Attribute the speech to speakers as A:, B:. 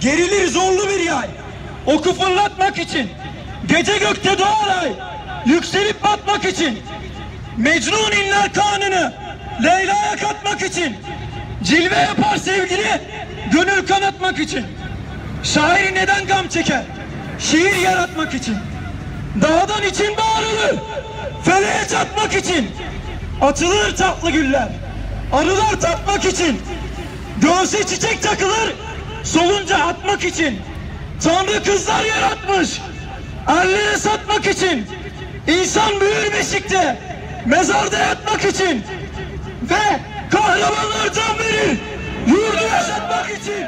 A: Gerilir zorlu bir yay. Oku fırlatmak için. Gece gökte doğar ay. Yükselip batmak için. Mecnun inler kanını. Leyla'ya katmak için. Cilve yapar sevgili. Gönül kanatmak için. Şair neden gam çeker? Şiir yaratmak için. Dağdan için bağırılır. Feleğe çatmak için. Atılır tatlı güller. Arılar tatmak için. Göğse çiçek takılır. Solunca atmak için. Tanrı kızlar yaratmış. Erlere satmak için. İnsan büyür beşikte. Mezarda yatmak için. Ve kahramanlar can verir. Yurdu yaşatmak için.